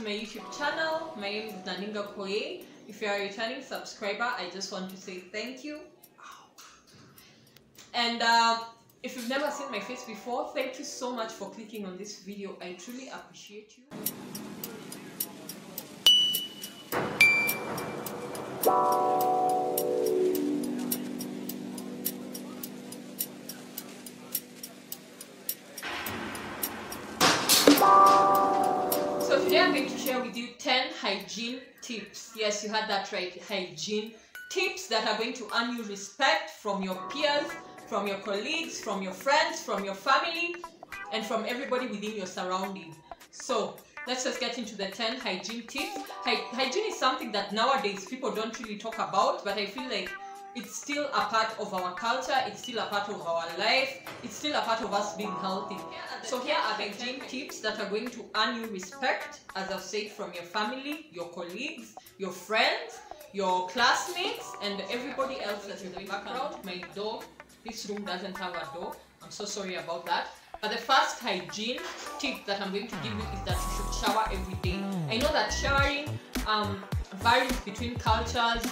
to my YouTube channel. My name is Naninga Koei. If you are a returning subscriber, I just want to say thank you. And um, if you've never seen my face before, thank you so much for clicking on this video. I truly appreciate you. So today I'm going to share with you 10 hygiene tips. Yes, you heard that right. Hygiene tips that are going to earn you respect from your peers, from your colleagues, from your friends, from your family, and from everybody within your surroundings. So let's just get into the 10 hygiene tips. Hy- hygiene is something that nowadays people don't really talk about, but I feel like it's still a part of our culture, it's still a part of our life, it's still a part of us being healthy. So here are the hygiene tips that are going to earn you respect, as I've said, from your family, your colleagues, your friends, your classmates, and everybody else that's in the background. My door, this room doesn't have a door. I'm so sorry about that. But the first hygiene tip that I'm going to give you is that you should shower every day. I know that showering um, varies between cultures,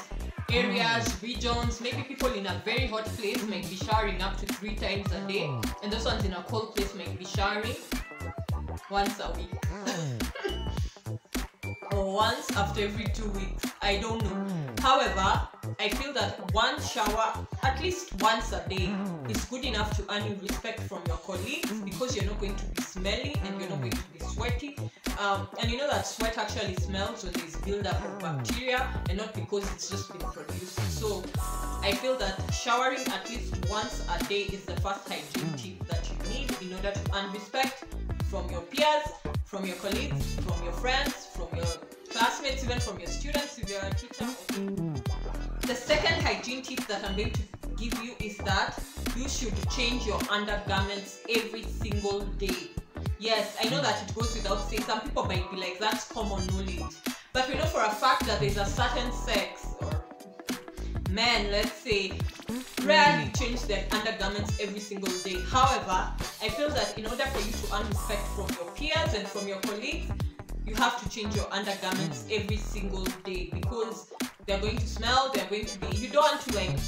areas, regions. Maybe people in a very hot place might be showering up to three times a day, mm. and those ones in a cold place might be showering once a week. Mm. or once after every two weeks. I don't know. Mm. However, I feel that one shower, at least once a day, is good enough to earn you respect from your colleagues because you're not going to be smelly and you're not going to be sweaty. Um, and you know that sweat actually smells when there's buildup of bacteria and not because it's just been produced. So I feel that showering at least once a day is the first hygiene tip that you need in order to earn respect from your peers, from your colleagues, from your friends, from your classmates, even from your students if you're a teacher. The second hygiene tip that I'm going to give you is that you should change your undergarments every single day. Yes, I know that it goes without saying. Some people might be like, that's common knowledge. But we know for a fact that there's a certain sex or men, let's say, rarely change their undergarments every single day. However, I feel that in order for you to earn respect from your peers and from your colleagues, you have to change your undergarments hmm. every single day because they're going to smell, they're going to be you don't want to like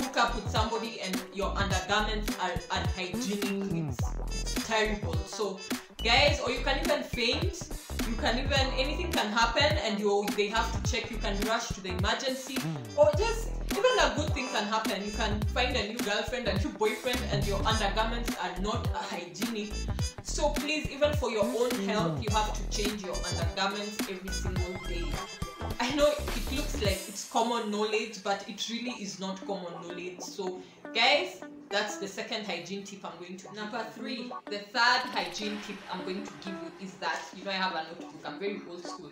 hook up with somebody and your undergarments are unhygienic. Hmm. It's, it's terrible. So guys, or you can even faint. You can even anything can happen and you they have to check. You can rush to the emergency or just even a good thing can happen. You can find a new girlfriend, a new boyfriend, and your undergarments are not hygienic. So please, even for your own health, you have to change your undergarments every single day. I know it looks like it's common knowledge, but it really is not common knowledge. So, guys, that's the second hygiene tip I'm going to. Number three, the third hygiene tip I'm going to give you is that you know I have a notebook. I'm very old school.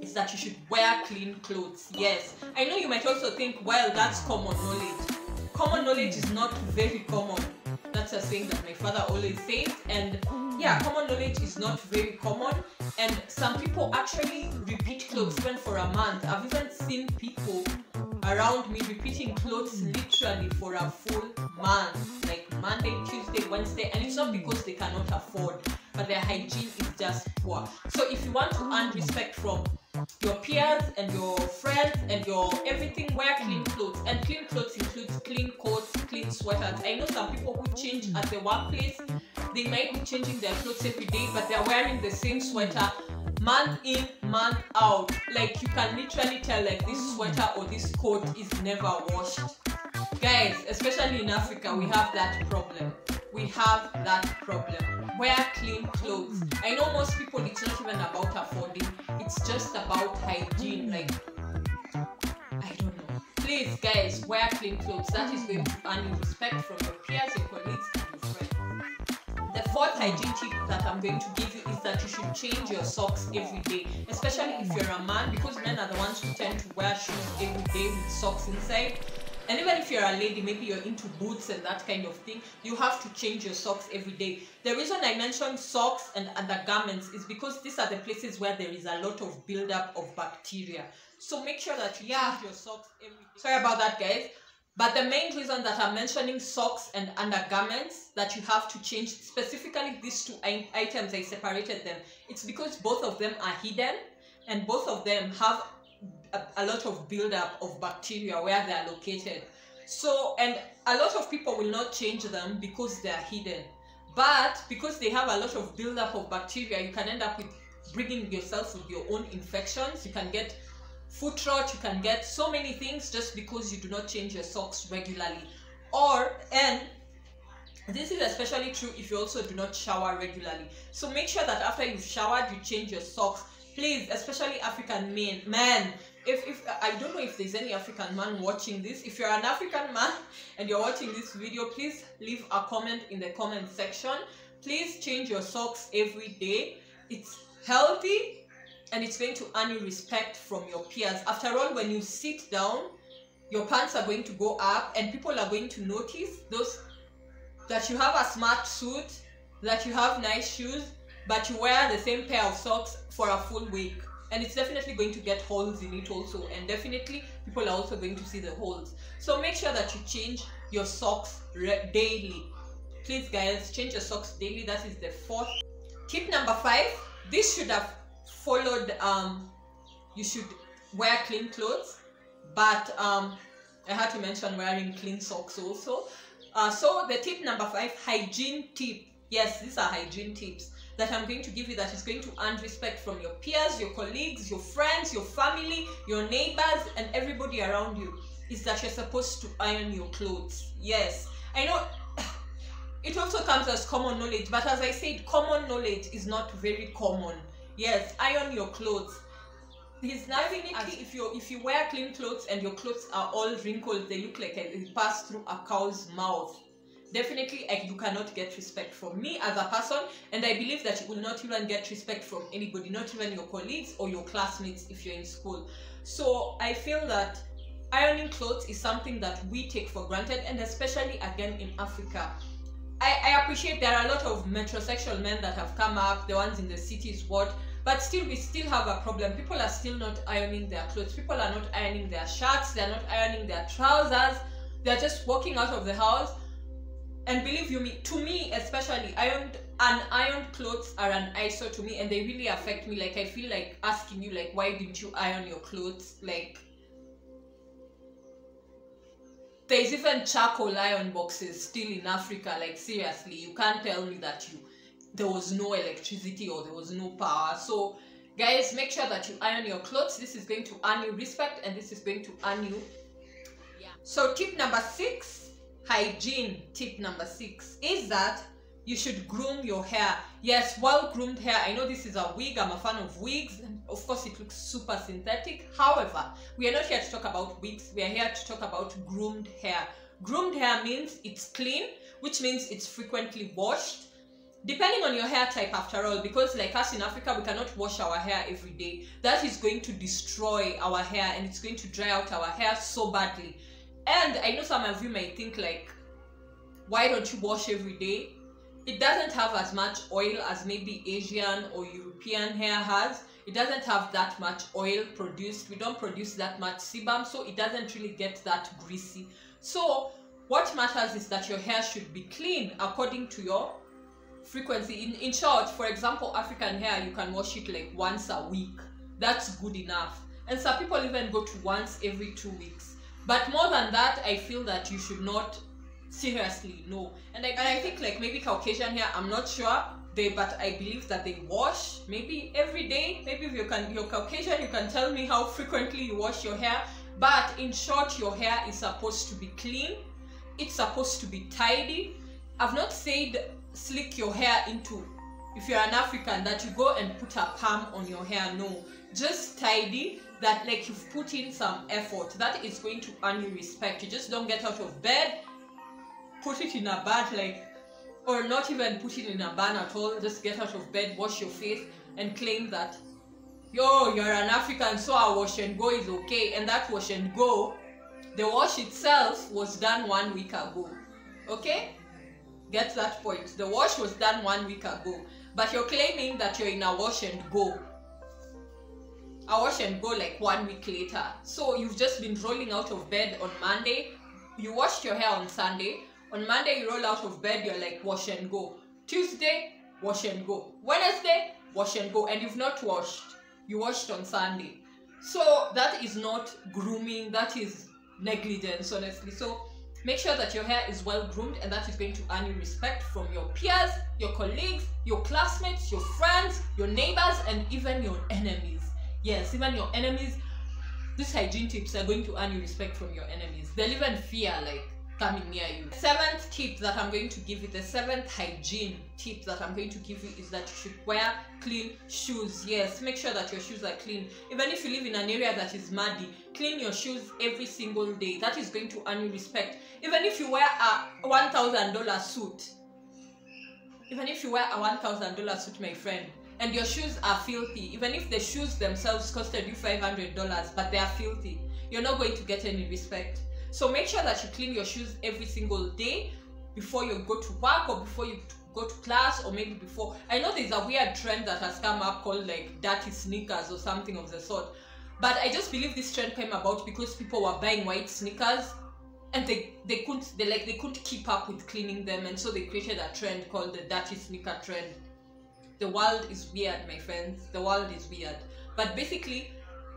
Is that you should wear clean clothes. Yes, I know you might also think, well, that's common knowledge. Common knowledge is not very common. Saying that my father always says, and yeah, common knowledge is not very common. And some people actually repeat clothes even for a month. I've even seen people around me repeating clothes literally for a full month, like Monday, Tuesday, Wednesday, and it's not because they cannot afford, but their hygiene is just poor. So if you want to earn respect from your peers and your friends and your everything, wear clean clothes. And clean clothes includes clean coats, clean sweaters. I know some people who change at the workplace, they might be changing their clothes every day, but they're wearing the same sweater month in, month out. Like you can literally tell like this sweater or this coat is never washed. Guys, especially in Africa, we have that problem. We have that problem. Wear clean clothes. Clothes. That is going to earn you respect from your peers, your colleagues, and your friends. The fourth hygiene tip that I'm going to give you is that you should change your socks every day, especially if you're a man, because men are the ones who tend to wear shoes every day with socks inside. And even if you're a lady, maybe you're into boots and that kind of thing, you have to change your socks every day. The reason I mentioned socks and undergarments is because these are the places where there is a lot of buildup of bacteria. So make sure that you change your socks every day. Sorry about that, guys. But the main reason that I'm mentioning socks and undergarments that you have to change, specifically these two items, I separated them. It's because both of them are hidden and both of them have a, a lot of buildup of bacteria where they are located. So, and a lot of people will not change them because they are hidden. But because they have a lot of buildup of bacteria, you can end up with bringing yourself with your own infections. You can get foot rot, you can get so many things just because you do not change your socks regularly. Or, and this is especially true if you also do not shower regularly. So make sure that after you've showered, you change your socks. Please, especially African men, men, if, if I don't know if there's any African man watching this. If you're an African man and you're watching this video, please leave a comment in the comment section. Please change your socks every day. It's healthy and it's going to earn you respect from your peers. After all, when you sit down, your pants are going to go up and people are going to notice those that you have a smart suit, that you have nice shoes, but you wear the same pair of socks for a full week. And it's definitely going to get holes in it also and definitely people are also going to see the holes. So make sure that you change your socks daily. Please guys change your socks daily. That is the fourth. Tip number five this should have followed um you should wear clean clothes but um i had to mention wearing clean socks also uh, so the tip number five hygiene tip yes these are hygiene tips that I'm going to give you that is going to earn respect from your peers, your colleagues, your friends, your family, your neighbors, and everybody around you is that you're supposed to iron your clothes. Yes, I know it also comes as common knowledge, but as I said, common knowledge is not very common. Yes, iron your clothes. He's definitely. if you if you wear clean clothes and your clothes are all wrinkled, they look like it passed through a cow's mouth. Definitely like, you cannot get respect from me as a person and i believe that you will not even get respect from anybody not even your colleagues or your classmates if you're in school. So i feel that ironing clothes is something that we take for granted and especially again in africa I, I appreciate there are a lot of metrosexual men that have come up the ones in the cities what but still we still have a problem. People are still not ironing their clothes. People are not ironing their shirts. They're not ironing their trousers. They're just walking out of the house. And believe you me to me especially ironed ironed clothes are an eyesore to me and they really affect me. Like i feel like asking you like why didn't you iron your clothes? Like there's even charcoal iron boxes still in africa like seriously you can't tell me that you there was no electricity or there was no power. So guys make sure that you iron your clothes. This is going to earn you respect and this is going to earn you. Yeah. So tip number six hygiene tip number six is that you should groom your hair. Yes well groomed hair. I know this is a wig. I'm a fan of wigs. Of course it looks super synthetic. However we are not here to talk about wigs. We are here to talk about groomed hair. Groomed hair means it's clean which means it's frequently washed. Depending on your hair type after all because like us in africa we cannot wash our hair every day. That is going to destroy our hair and it's going to dry out our hair so badly. And I know some of you may think like, why don't you wash every day? It doesn't have as much oil as maybe Asian or European hair has. It doesn't have that much oil produced. We don't produce that much sebum, so it doesn't really get that greasy. So what matters is that your hair should be clean according to your frequency. In, in short, for example, African hair, you can wash it like once a week. That's good enough. And some people even go to once every two weeks but more than that i feel that you should not seriously no. And I, and I think like maybe caucasian hair i'm not sure. They but i believe that they wash maybe every day. Maybe if you can you're caucasian you can tell me how frequently you wash your hair. But in short your hair is supposed to be clean. It's supposed to be tidy. I've not said slick your hair into if you're an african that you go and put a palm on your hair. No. Just tidy that like you've put in some effort. That is going to earn you respect. You just don't get out of bed put it in a bun like or not even put it in a bun at all just get out of bed wash your face and claim that yo you're an african so a wash and go is okay. And that wash and go the wash itself was done one week ago. Okay? Get that point. The wash was done one week ago. But you're claiming that you're in a wash and go. I wash and go like one week later. So you've just been rolling out of bed on Monday, you washed your hair on sunday on monday you roll out of bed you're like wash and go. Tuesday wash and go. Wednesday wash and go and you've not washed. You washed on sunday. So that is not grooming that is negligence honestly. So make sure that your hair is well groomed and that is going to earn you respect from your peers your colleagues your classmates your friends your neighbors and even your enemies. Yes even your enemies. These hygiene tips are going to earn you respect from your enemies. They'll even fear like coming near you. Seventh tip that i'm going to give you the seventh hygiene tip that i'm going to give you is that you should wear clean shoes. Yes make sure that your shoes are clean. Even if you live in an area that is muddy clean your shoes every single day. That is going to earn you respect. Even if you wear a one thousand dollar suit even if you wear a one thousand dollar suit my friend and your shoes are filthy even if the shoes themselves costed you five hundred dollars but they are filthy you're not going to get any respect so make sure that you clean your shoes every single day before you go to work or before you go to class or maybe before. I know there's a weird trend that has come up called like dirty sneakers or something of the sort. But i just believe this trend came about because people were buying white sneakers and they they couldn't they like they couldn't keep up with cleaning them and so they created a trend called the dirty sneaker trend. The world is weird my friends. The world is weird. But basically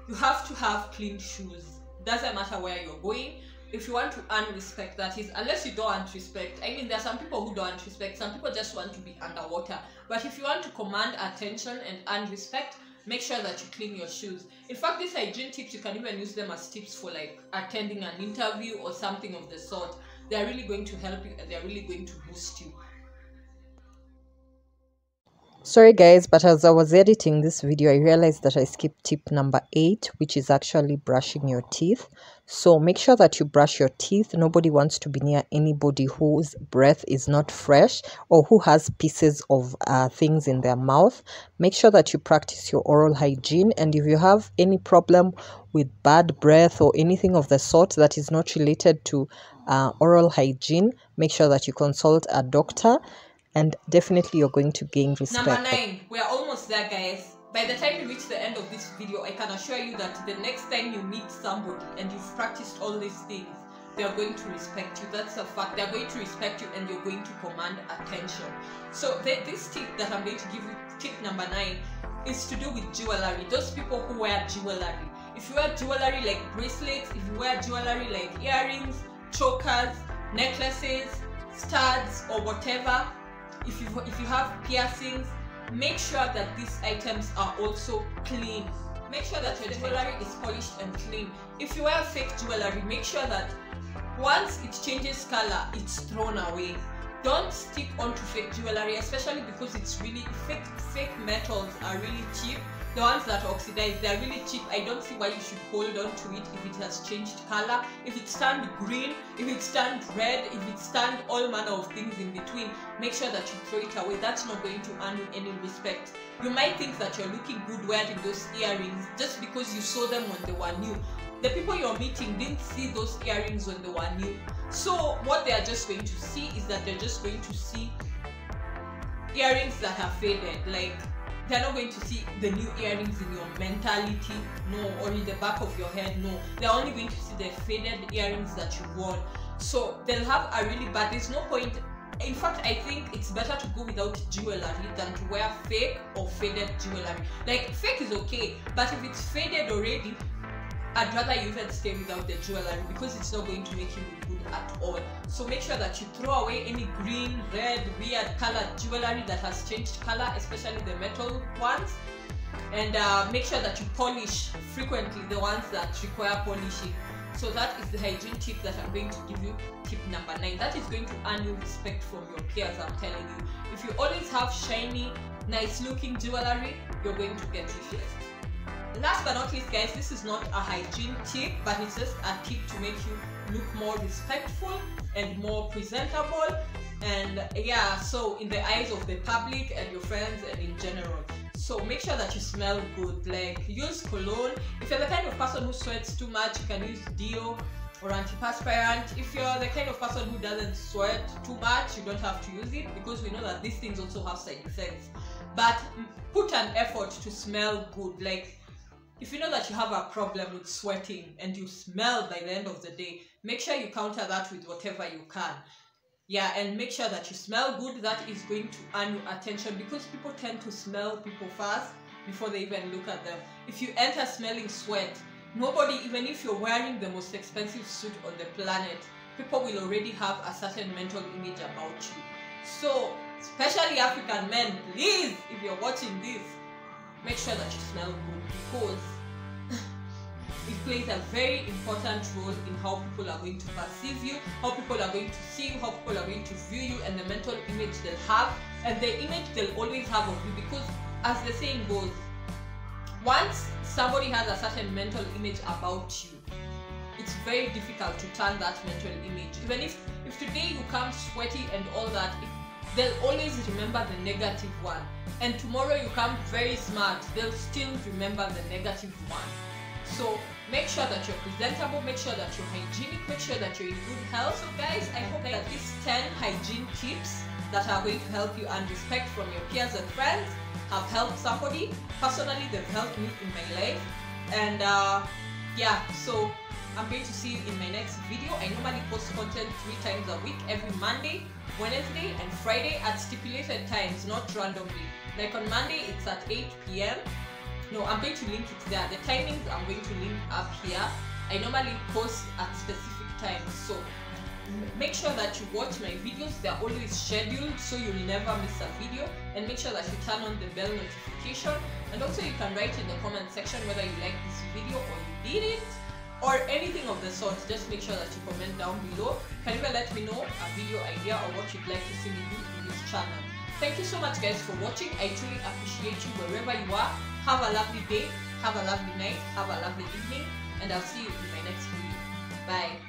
you have to have clean shoes. Doesn't matter where you're going if you want to earn respect that is unless you don't want respect i mean there are some people who don't want respect some people just want to be underwater. But if you want to command attention and earn respect make sure that you clean your shoes. In fact these hygiene tips you can even use them as tips for like attending an interview or something of the sort. They're really going to help you and they're really going to boost you Sorry guys, but as I was editing this video, I realized that I skipped tip number 8, which is actually brushing your teeth. So make sure that you brush your teeth. Nobody wants to be near anybody whose breath is not fresh or who has pieces of uh, things in their mouth. Make sure that you practice your oral hygiene. And if you have any problem with bad breath or anything of the sort that is not related to uh, oral hygiene, make sure that you consult a doctor and definitely you're going to gain respect. Number nine, we are almost there, guys. By the time you reach the end of this video, I can assure you that the next time you meet somebody and you've practiced all these things, they are going to respect you. That's a fact. They're going to respect you and you're going to command attention. So the, this tip that I'm going to give you, tip number nine, is to do with jewelry. Those people who wear jewelry. If you wear jewelry like bracelets, if you wear jewelry like earrings, chokers, necklaces, studs, or whatever, if you if you have piercings make sure that these items are also clean. Make sure that your jewelry is polished and clean. If you wear fake jewelry make sure that once it changes color it's thrown away. Don't stick onto fake jewelry especially because it's really fake fake metals are really cheap the ones that oxidize they're really cheap. I don't see why you should hold on to it if it has changed color if it's turned green if it's turned red if it's turned all manner of things in between. Make sure that you throw it away. That's not going to earn you any respect. You might think that you're looking good wearing those earrings just because you saw them when they were new. The people you're meeting didn't see those earrings when they were new. So what they are just going to see is that they're just going to see earrings that are faded like they're not going to see the new earrings in your mentality, no, or in the back of your head, no. They're only going to see the faded earrings that you wore. So they'll have a really bad. There's no point. In fact, I think it's better to go without jewelry than to wear fake or faded jewelry. Like fake is okay, but if it's faded already, I'd rather you even stay without the jewelry because it's not going to make you look good at all. So make sure that you throw away any green, red, weird colored jewelry that has changed color, especially the metal ones. And uh, make sure that you polish frequently the ones that require polishing. So that is the hygiene tip that I'm going to give you. Tip number nine. That is going to earn you respect from your peers. I'm telling you. If you always have shiny, nice looking jewelry, you're going to get respect. Last but not least, guys, this is not a hygiene tip, but it's just a tip to make you look more respectful and more presentable. And yeah, so in the eyes of the public and your friends and in general. So make sure that you smell good. Like use cologne. If you're the kind of person who sweats too much, you can use deo or antiperspirant. If you're the kind of person who doesn't sweat too much, you don't have to use it because we know that these things also have side effects. But mm, put an effort to smell good. Like if you know that you have a problem with sweating and you smell by the end of the day, make sure you counter that with whatever you can. Yeah, and make sure that you smell good. That is going to earn you attention because people tend to smell people first before they even look at them. If you enter smelling sweat, nobody, even if you're wearing the most expensive suit on the planet, people will already have a certain mental image about you. So, especially African men, please, if you're watching this, make sure that you smell good because it plays a very important role in how people are going to perceive you, how people are going to see you, how people are going to view you, and the mental image they'll have, and the image they'll always have of you. Because, as the saying goes, once somebody has a certain mental image about you, it's very difficult to turn that mental image. Even if, if today you come sweaty and all that, they'll always remember the negative one. And tomorrow you come very smart, they'll still remember the negative one. So make sure that you're presentable, make sure that you're hygienic, make sure that you're in good health. So guys, I hope that these 10 hygiene tips that are going to help you and respect from your peers and friends have helped somebody. Personally, they've helped me in my life. And uh, yeah, so I'm going to see you in my next video. I normally post content three times a week, every Monday, Wednesday, and Friday at stipulated times, not randomly. Like on Monday, it's at 8 p.m. No, I'm going to link it there. The timings I'm going to link up here. I normally post at specific times. So make sure that you watch my videos. They're always scheduled so you'll never miss a video. And make sure that you turn on the bell notification. And also you can write in the comment section whether you like this video or you did it or anything of the sort. Just make sure that you comment down below. Can even let me know a video idea or what you'd like to see me do in this channel. Thank you so much guys for watching. I truly appreciate you wherever you are. Have a lovely day, have a lovely night, have a lovely evening, and I'll see you in my next video. Bye.